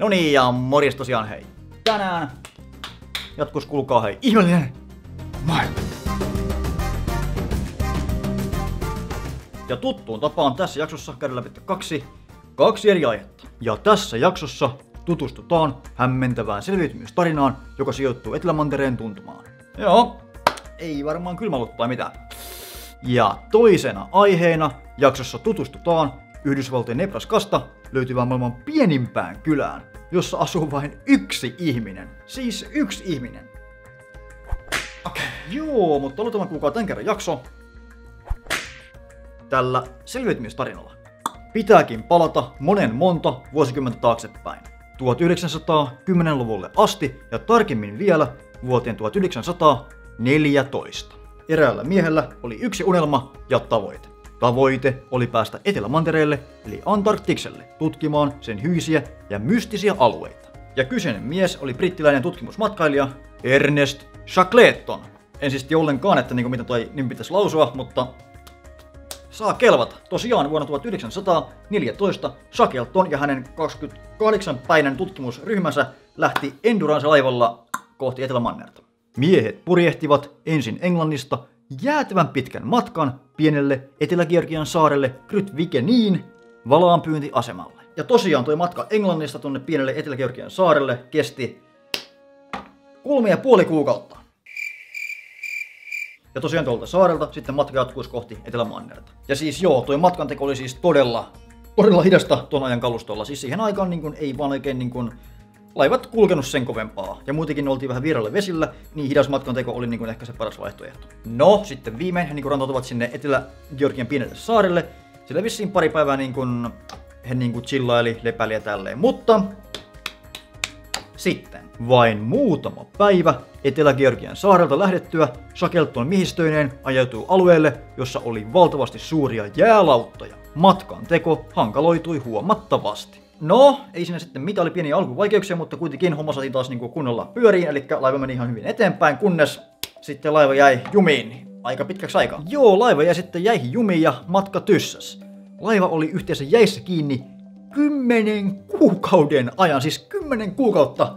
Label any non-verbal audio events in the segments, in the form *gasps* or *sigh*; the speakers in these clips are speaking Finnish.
No niin, ja morjes tosiaan hei. Tänään jatkus kuulkaa hei. Ihmeellinen maailma. Ja tuttuun tapaan tässä jaksossa käydään läpi kaksi, kaksi eri aihetta. Ja tässä jaksossa tutustutaan hämmentävään selviytymistarinaan, joka sijoittuu Etelämantereen tuntumaan. Joo, ei varmaan kylmällut tai mitään. Ja toisena aiheena jaksossa tutustutaan Yhdysvaltojen Nebraskasta löytyvään maailman pienimpään kylään, jossa asuu vain yksi ihminen. Siis yksi ihminen. Okei, okay. joo, mutta aloitetaan kuulkaa tämän kerran jakso tällä selviytymistarinalla. Pitääkin palata monen monta vuosikymmentä taaksepäin. 1910-luvulle asti ja tarkemmin vielä vuoteen 1914. Eräällä miehellä oli yksi unelma ja tavoite. Tavoite oli päästä Etelämantereelle eli Antarktikselle tutkimaan sen hyisiä ja mystisiä alueita. Ja kyseinen mies oli brittiläinen tutkimusmatkailija Ernest Shackleton. En siis ollenkaan, että niin mitä toi nimi pitäisi lausua, mutta saa kelvata. Tosiaan vuonna 1914 Shackleton ja hänen 28-päinen tutkimusryhmänsä lähti Endurance-laivalla kohti Etelämannerta. Miehet purjehtivat ensin Englannista jäätävän pitkän matkan pienelle Etelä-Georgian saarelle Grytvikeniin valaanpyyntiasemalle. Ja tosiaan tuo matka Englannista tuonne pienelle Etelä-Georgian saarelle kesti kolme ja puoli kuukautta. Ja tosiaan tuolta saarelta sitten matka jatkuisi kohti Etelämannerta. Ja siis joo, tuo matkanteko oli siis todella, todella hidasta tuon ajan kalustolla. Siis siihen aikaan niin kun, ei vaan oikein niin kun, laivat kulkenut sen kovempaa. Ja muutenkin oltiin vähän vieralle vesillä, niin hidas matkanteko oli niin kuin ehkä se paras vaihtoehto. No, sitten viimein he niin rantautuvat sinne Etelä-Georgian pienelle saarelle. Sillä vissiin pari päivää niin kuin, he niin kuin chillaili, lepäili ja tälleen. Mutta sitten vain muutama päivä Etelä-Georgian saarelta lähdettyä Shackleton miehistöineen ajautuu alueelle, jossa oli valtavasti suuria jäälauttoja. Matkan teko hankaloitui huomattavasti. No, ei siinä sitten mitään, oli pieniä alkuvaikeuksia, mutta kuitenkin homma saatiin taas niinku kunnolla pyöriin, eli laiva meni ihan hyvin eteenpäin, kunnes sitten laiva jäi jumiin aika pitkäksi aikaa. Joo, laiva jäi sitten jäi jumiin ja matka tyssäs. Laiva oli yhteensä jäissä kiinni kymmenen kuukauden ajan, siis kymmenen kuukautta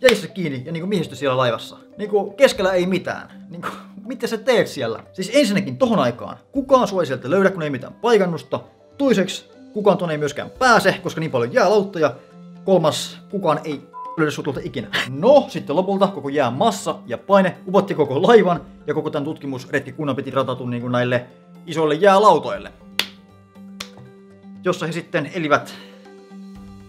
jäissä kiinni ja niinku miehistö siellä laivassa. Niinku keskellä ei mitään. Niinku, mitä sä teet siellä? Siis ensinnäkin tohon aikaan, kukaan sua ei sieltä löydä, kun ei mitään paikannusta. Toiseksi, kukaan tuonne ei myöskään pääse, koska niin paljon jäälauttoja. Kolmas, kukaan ei löydä sutulta ikinä. No, sitten lopulta koko jää massa ja paine upotti koko laivan ja koko tämän tutkimusretki kunnan piti ratautua niin näille isoille jäälautoille. Jossa he sitten elivät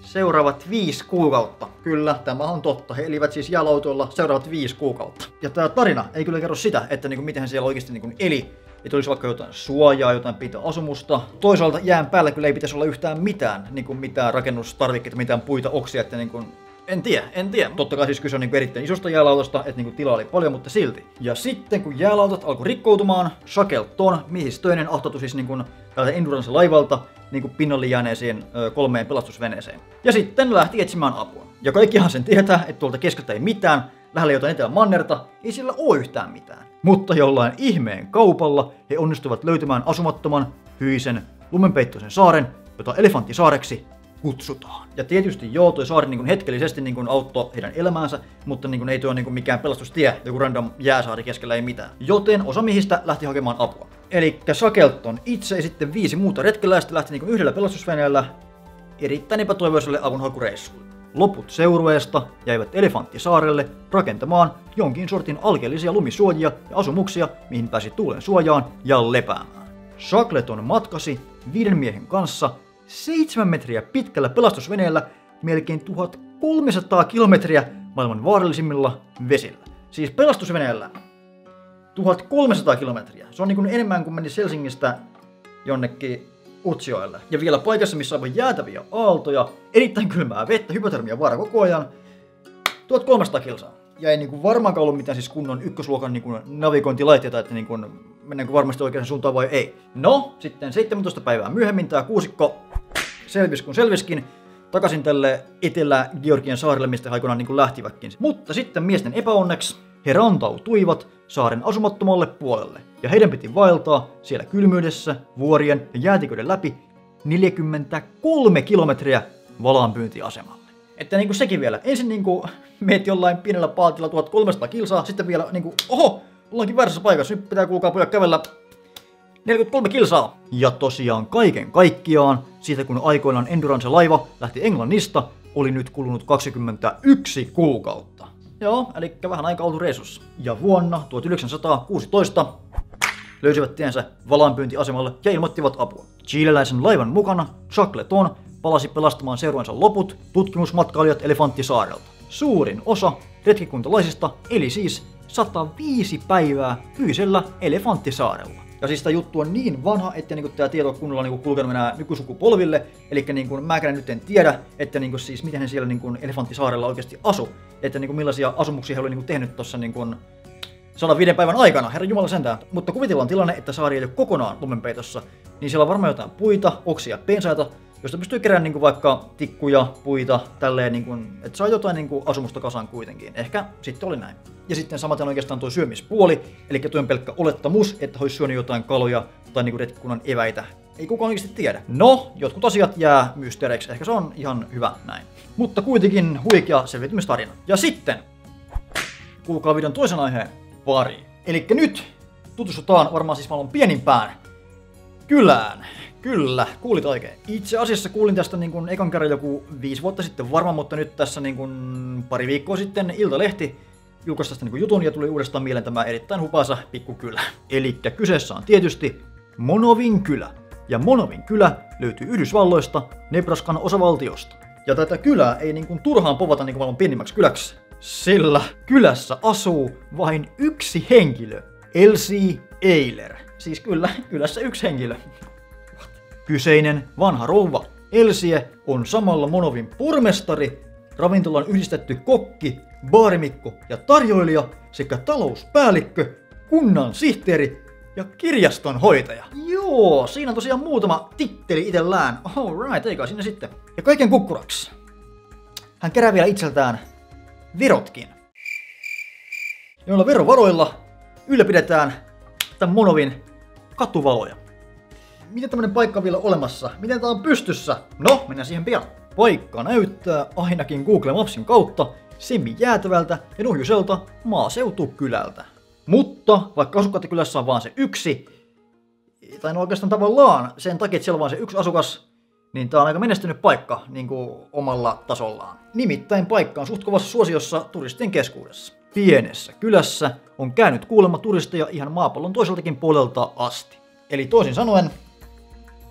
seuraavat viisi kuukautta. Kyllä, tämä on totta. He elivät siis jalautoilla seuraavat viisi kuukautta. Ja tämä tarina ei kyllä kerro sitä, että niin kuin miten he siellä oikeasti niin kuin eli. Että olisi vaikka jotain suojaa, jotain pitää asumusta. Toisaalta jään päällä kyllä ei pitäisi olla yhtään mitään, niin kuin mitään rakennustarvikkeita, mitään puita, oksia, että niin kuin en tiedä, en tiedä. Totta kai siis kyse on niin erittäin isosta jäälautasta, että niin tilaa oli paljon, mutta silti. Ja sitten kun jäälautat alkoi rikkoutumaan, Shackleton miehistöinen ahtautui siis niin tältä Endurance-laivalta niin pinnalle jääneeseen kolmeen pelastusveneeseen. Ja sitten lähti etsimään apua. Ja kaikkihan sen tietää, että tuolta keskeltä ei mitään, lähellä jotain etelä mannerta, ei sillä ole yhtään mitään. Mutta jollain ihmeen kaupalla he onnistuvat löytämään asumattoman, hyisen, lumenpeittoisen saaren, jota elefanttisaareksi kutsutaan. Ja tietysti joo, tuo saari niin hetkellisesti niin auttoi heidän elämäänsä, mutta niin ei tuo niin mikään pelastustie, joku random jääsaari keskellä ei mitään. Joten osa miehistä lähti hakemaan apua. Eli Shackleton itse ja sitten viisi muuta retkeläistä lähti niin yhdellä pelastusveneellä erittäin epätoivoiselle avunhakureissulle. Loput seurueesta jäivät Elefanttisaarelle rakentamaan jonkin sortin alkeellisia lumisuojia ja asumuksia, mihin pääsi tuulen suojaan ja lepäämään. Shackleton matkasi viiden miehen kanssa 7 metriä pitkällä pelastusveneellä melkein 1300 kilometriä maailman vaarallisimmilla vesillä. Siis pelastusveneellä 1300 kilometriä. Se on niin kuin enemmän kuin menisi Helsingistä jonnekin Utsjoelle. Ja vielä paikassa, missä on jäätäviä aaltoja, erittäin kylmää vettä, hypotermia vaara koko ajan. 1300 kilsaa. Ja ei niinku varmaankaan ollut mitään siis kunnon ykkösluokan niinku navigointilaitteita, että niinku mennäänkö varmasti oikeaan suuntaan vai ei. No, sitten 17 päivää myöhemmin tämä kuusikko selvis kun selviskin takaisin tälle Etelä-Georgian saarelle, mistä aikoinaan niin lähtivätkin. Mutta sitten miesten epäonneksi he rantautuivat saaren asumattomalle puolelle, ja heidän piti vaeltaa siellä kylmyydessä, vuorien ja jäätiköiden läpi 43 kilometriä valaanpyyntiasemalle. Että niinku sekin vielä. Ensin niinku meet jollain pienellä paatilla 1300 kilsaa, sitten vielä niinku, oho, ollaankin väärässä paikassa, nyt pitää kuulkaa pojat kävellä 43 kilsaa. Ja tosiaan kaiken kaikkiaan, siitä kun aikoinaan Endurance-laiva lähti Englannista, oli nyt kulunut 21 kuukautta. Joo, eli vähän aika oltu reissussa. Ja vuonna 1916 löysivät tiensä valaanpyyntiasemalle ja ilmoittivat apua. Chileläisen laivan mukana Chacleton palasi pelastamaan seurueensa loput tutkimusmatkailijat Elefanttisaarelta. Suurin osa retkikuntalaisista eli siis 105 päivää fyysellä Elefanttisaarella. Ja siis tämä juttu on niin vanha, että niinku tämä tieto on kunnolla niinku kulkenut enää nykysukupolville. Eli niinku, mäkään nyt en tiedä, että niinku, siis miten he siellä niinku Elefanttisaarella oikeasti asu. Että niinku, millaisia asumuksia he olivat niinku tehnyt tuossa niinku, 105 päivän aikana, herra Jumala sentään. Mutta kuvitellaan tilanne, että saari ei ole kokonaan lumenpeitossa, niin siellä on varmaan jotain puita, oksia, pensaita, josta pystyy keräämään niin vaikka tikkuja, puita, tälleen, niin kuin, että saa jotain niin kuin asumusta kasaan kuitenkin. Ehkä sitten oli näin. Ja sitten samaten oikeastaan tuo syömispuoli, eli tuo on pelkkä olettamus, että olisi syönyt jotain kaloja tai niin retkikunnan eväitä. Ei kukaan oikeasti tiedä. No, jotkut asiat jää mysteereiksi, ehkä se on ihan hyvä näin. Mutta kuitenkin huikea selviytymistarina. Ja sitten, kuulkaa videon toisen aiheen pari. Eli nyt tutustutaan varmaan siis maailman pienimpään kylään. Kyllä, kuulit oikein. Itse asiassa kuulin tästä niin kuin ekan kerran joku viisi vuotta sitten varmaan, mutta nyt tässä niin kuin pari viikkoa sitten Iltalehti julkaisi tästä niin kuin jutun ja tuli uudestaan mieleen tämä erittäin hupaisa pikkukylä. Eli kyseessä on tietysti Monovin kylä. Ja Monovin kylä löytyy Yhdysvalloista, Nebraskan osavaltiosta. Ja tätä kylää ei niin kuin turhaan povata niin kuin maailman pienimmäksi kyläksi, sillä kylässä asuu vain yksi henkilö, Elsie Eiler. Siis kyllä, kylässä yksi henkilö. Kyseinen vanha rouva Elsie on samalla Monovin pormestari, ravintolan yhdistetty kokki, baarimikko ja tarjoilija sekä talouspäällikkö, kunnan sihteeri ja kirjaston hoitaja. Joo, siinä on tosiaan muutama titteli itsellään. Alright, eikä sinne sitten. Ja kaiken kukkuraksi. Hän kerää vielä itseltään verotkin. Joilla verovaroilla ylläpidetään tämän Monovin katuvaloja. Miten tämmönen paikka on vielä olemassa? Miten tää on pystyssä? No, mennään siihen pian. Paikka näyttää ainakin Google Mapsin kautta semi-jäätävältä ja nuhjuselta maaseutukylältä. Mutta vaikka asukkaita kylässä on vaan se yksi, tai no oikeastaan tavallaan sen takia, että siellä on vaan se yksi asukas, niin tää on aika menestynyt paikka niin kuin omalla tasollaan. Nimittäin paikka on suht kovassa suosiossa turistien keskuudessa. Pienessä kylässä on käynyt kuulemma turisteja ihan maapallon toiseltakin puolelta asti. Eli toisin sanoen,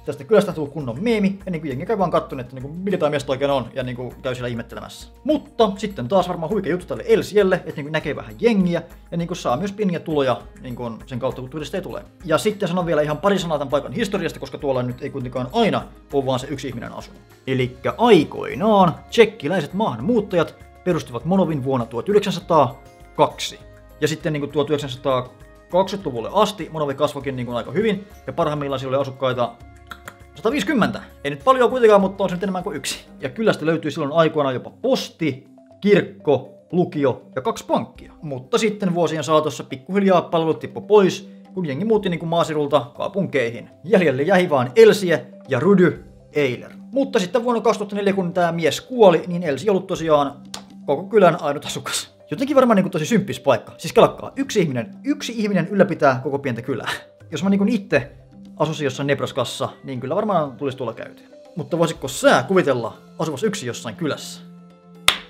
tästä kylästä tullut kunnon meemi, ja niin kuin jengi käy vaan kattonut, että niin kuin, mikä tämä mesta oikein on, ja niin kuin, käy siellä ihmettelemässä. Mutta sitten taas varmaan huikea juttu tälle Elsielle, että niin kuin, näkee vähän jengiä, ja niin kuin, saa myös pieniä tuloja niin kuin, sen kautta, kun turisteja tulee. Ja sitten sanon vielä ihan pari sanaa tämän paikan historiasta, koska tuolla nyt ei kuitenkaan aina ole vaan se yksi ihminen asunut. Eli aikoinaan tsekkiläiset maahanmuuttajat perustivat Monovin vuonna 1902. Ja sitten niin kuin 1920-luvulle asti Monovi kasvokin niin kuin aika hyvin, ja parhaimmillaan siellä oli asukkaita 150. Ei nyt paljon kuitenkaan, mutta on se nyt enemmän kuin yksi. Ja kylästä löytyi silloin aikoinaan jopa posti, kirkko, lukio ja kaksi pankkia. Mutta sitten vuosien saatossa pikkuhiljaa palvelut tippu pois, kun jengi muutti niin kuin maasirulta kaupunkeihin. Jäljelle jäi vaan Elsie ja Rudy Eiler. Mutta sitten vuonna 2004, kun tämä mies kuoli, niin Elsie ollut tosiaan koko kylän ainut asukas. Jotenkin varmaan niin kuin tosi symppis paikka. Siis kelakkaa, yksi ihminen, yksi ihminen ylläpitää koko pientä kylää. Jos mä niin itse asuisin jossain Nebraskassa, niin kyllä varmaan tulisi tulla käytyä. Mutta voisitko sä kuvitella asuvas yksi jossain kylässä?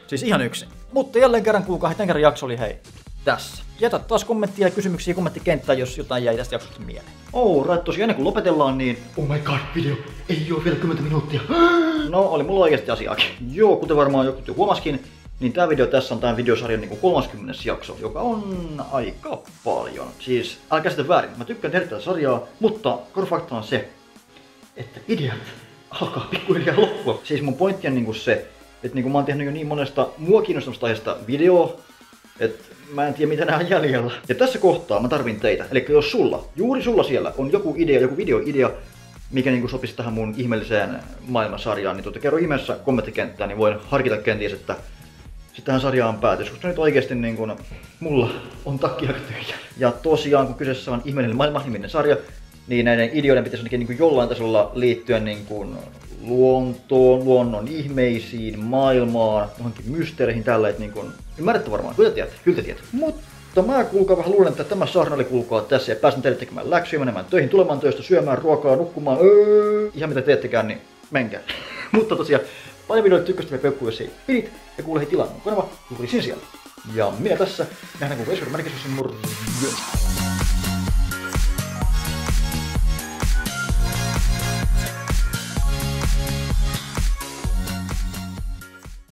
Siis ihan yksin. Mutta jälleen kerran kuulkaa, tämän kerran jakso oli hei tässä. Jätä taas kommenttia ja kysymyksiä kommenttikenttään, jos jotain jäi tästä jaksosta mieleen. Oh, right, tosiaan ennen kuin lopetellaan, niin... Oh my god, video ei oo vielä 10 minuuttia. *gasps* No, oli mulla oikeasti asiaakin. Joo, kuten varmaan joku jo huomaskin, niin tämä video tässä on tämän videosarjan niin 30. jakso, joka on aika paljon. Siis, älkää sitä väärin, mä tykkään erittäin sarjaa, mutta fakta on se, että ideat alkaa pikkuhiljaa loppua. Siis mun pointti on niinku se, että niinku mä oon tehnyt jo niin monesta mua kiinnostavasta aiheesta videoa, että mä en tiedä mitä nää on jäljellä. Ja tässä kohtaa mä tarvin teitä. Eli jos sulla, juuri sulla siellä on joku idea, joku videoidea, mikä niinku sopisi tähän mun ihmeelliseen maailmansarjaan, niin tuota, kerro ihmeessä kommenttikenttään, niin voin harkita kenties, että sitten tähän sarjaan päätös, koska nyt oikeasti niin kun, mulla on takki aika tyhjä. Ja tosiaan, kun kyseessä on ihmeellinen maailman niminen sarja, niin näiden ideoiden pitäisi ainakin niin jollain tasolla liittyä niin kuin luontoon, luonnon ihmeisiin, maailmaan, johonkin mysteereihin tällä, että niin kuin, ymmärrätte varmaan, kyllä tiedät, kyllä tiedät. Mutta mä kuulkaa vähän luulen, että tämä saarna oli kulkaa tässä ja pääsen teille tekemään läksyjä, menemään töihin, tulemaan töistä, syömään ruokaa, nukkumaan, öö, ihan mitä teettekään, niin menkää. *laughs* Mutta tosiaan, paljon videoita tykkäsit peukkuja, jos ei pidit, ja kuule hei tilaa mun kanava, juurisin siellä. Ja minä tässä, nähdään kuinka ensi kerran, morjens.